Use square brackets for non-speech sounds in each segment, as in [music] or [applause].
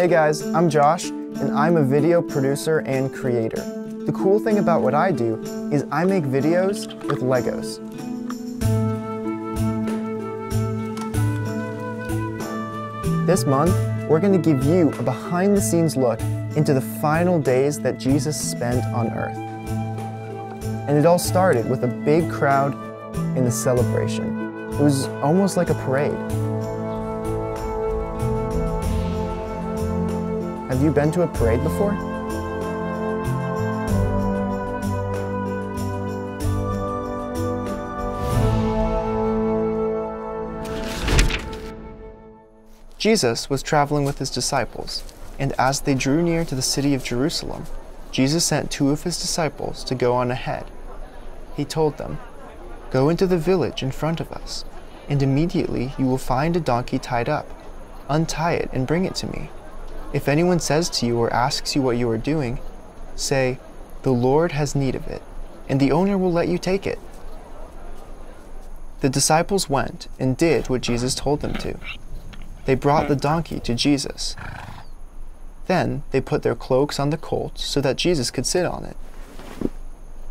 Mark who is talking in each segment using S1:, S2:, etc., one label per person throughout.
S1: Hey guys, I'm Josh, and I'm a video producer and creator. The cool thing about what I do is I make videos with Legos. This month, we're going to give you a behind the scenes look into the final days that Jesus spent on earth. And it all started with a big crowd in the celebration. It was almost like a parade. Have you been to a parade before? Jesus was traveling with his disciples, and as they drew near to the city of Jerusalem, Jesus sent two of his disciples to go on ahead. He told them, Go into the village in front of us, and immediately you will find a donkey tied up. Untie it and bring it to me. If anyone says to you or asks you what you are doing, say, The Lord has need of it, and the owner will let you take it. The disciples went and did what Jesus told them to. They brought the donkey to Jesus. Then they put their cloaks on the colt so that Jesus could sit on it.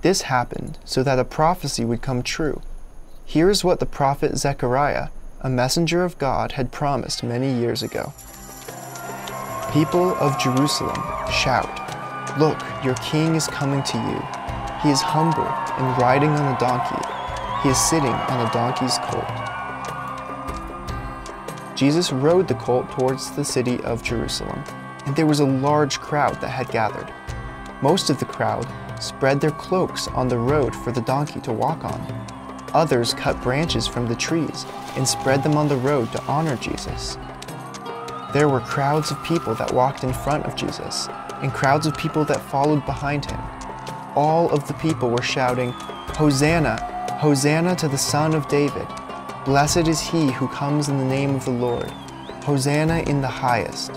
S1: This happened so that a prophecy would come true. Here is what the prophet Zechariah, a messenger of God, had promised many years ago. People of Jerusalem, shout, Look, your king is coming to you. He is humble and riding on a donkey. He is sitting on a donkey's colt. Jesus rode the colt towards the city of Jerusalem, and there was a large crowd that had gathered. Most of the crowd spread their cloaks on the road for the donkey to walk on. Others cut branches from the trees and spread them on the road to honor Jesus. There were crowds of people that walked in front of Jesus, and crowds of people that followed behind him. All of the people were shouting, Hosanna! Hosanna to the Son of David! Blessed is he who comes in the name of the Lord! Hosanna in the highest!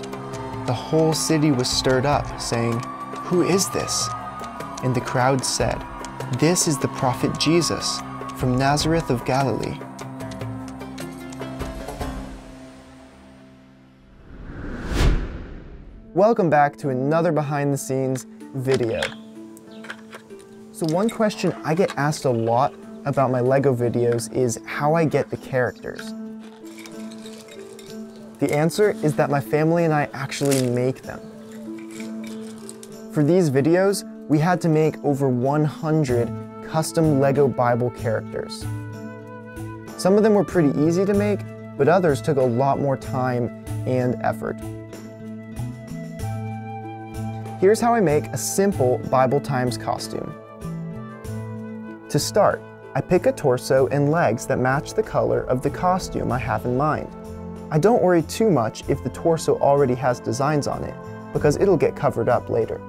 S1: The whole city was stirred up, saying, Who is this? And the crowd said, This is the prophet Jesus from Nazareth of Galilee. Welcome back to another behind the scenes video. So one question I get asked a lot about my LEGO videos is how I get the characters. The answer is that my family and I actually make them. For these videos, we had to make over 100 custom LEGO Bible characters. Some of them were pretty easy to make, but others took a lot more time and effort. Here's how I make a simple Bible Times costume. To start, I pick a torso and legs that match the color of the costume I have in mind. I don't worry too much if the torso already has designs on it, because it'll get covered up later.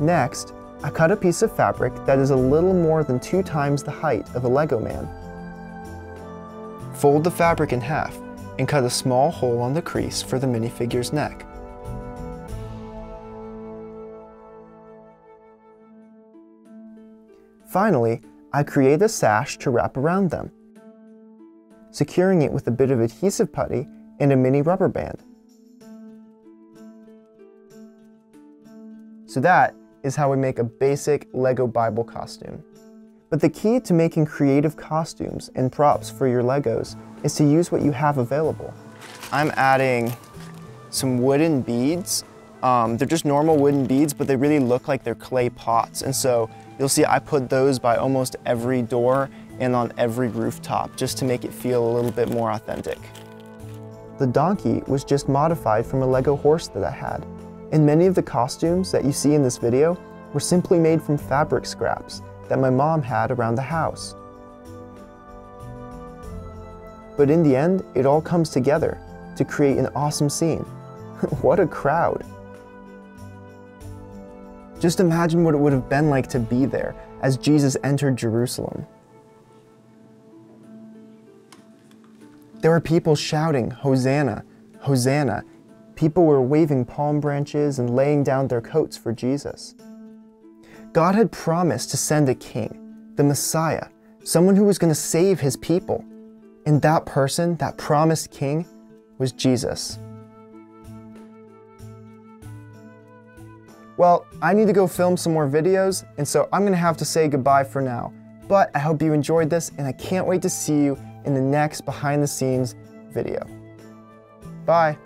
S1: Next, I cut a piece of fabric that is a little more than two times the height of a Lego man. Fold the fabric in half and cut a small hole on the crease for the minifigure's neck. Finally, I create a sash to wrap around them, securing it with a bit of adhesive putty and a mini rubber band. So that is how we make a basic LEGO Bible costume. But the key to making creative costumes and props for your LEGOs is to use what you have available. I'm adding some wooden beads. Um, they're just normal wooden beads, but they really look like they're clay pots. And so You'll see I put those by almost every door and on every rooftop just to make it feel a little bit more authentic. The donkey was just modified from a Lego horse that I had, and many of the costumes that you see in this video were simply made from fabric scraps that my mom had around the house. But in the end, it all comes together to create an awesome scene. [laughs] what a crowd! Just imagine what it would have been like to be there as Jesus entered Jerusalem. There were people shouting, Hosanna, Hosanna. People were waving palm branches and laying down their coats for Jesus. God had promised to send a king, the Messiah, someone who was going to save his people. And that person, that promised king, was Jesus. Well, I need to go film some more videos, and so I'm gonna have to say goodbye for now. But I hope you enjoyed this, and I can't wait to see you in the next behind the scenes video. Bye.